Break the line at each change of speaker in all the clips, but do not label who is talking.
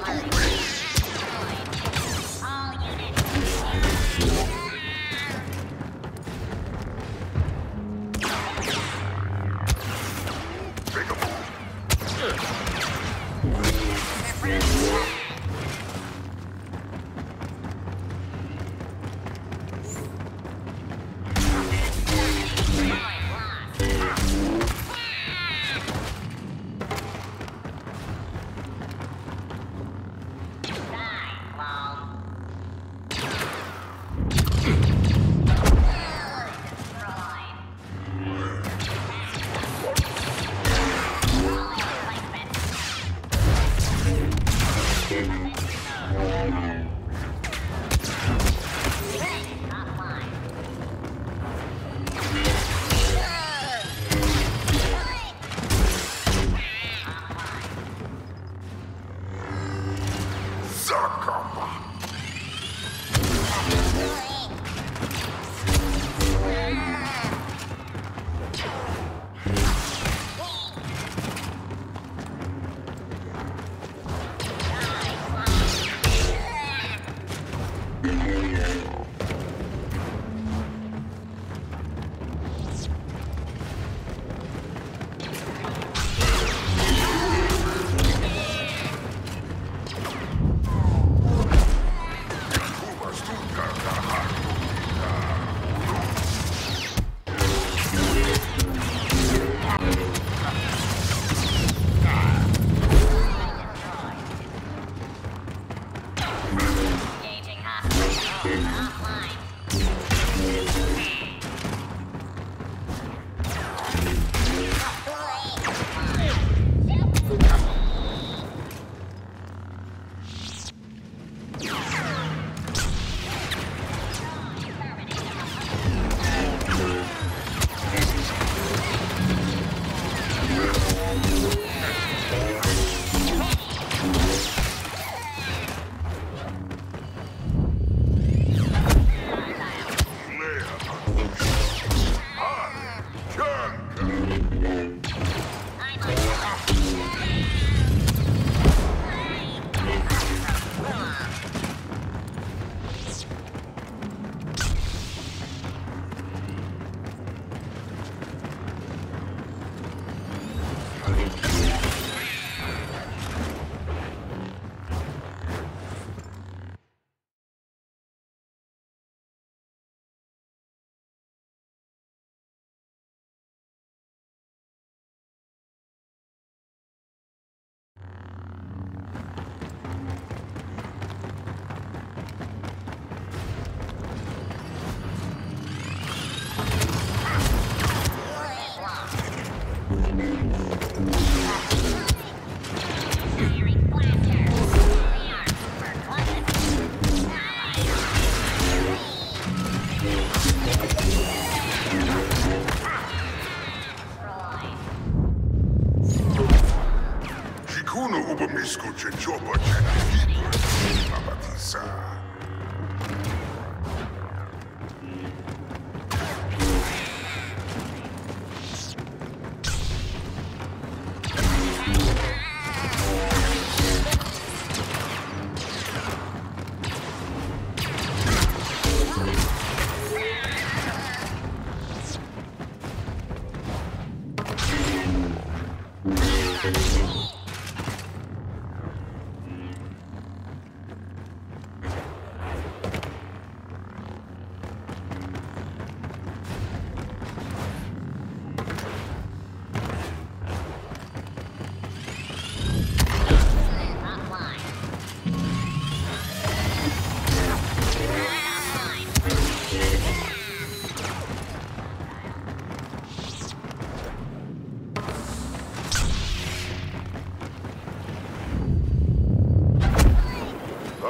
Let's go. Welcome.
губами скуча чоба Мамадиса.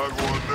Огонь!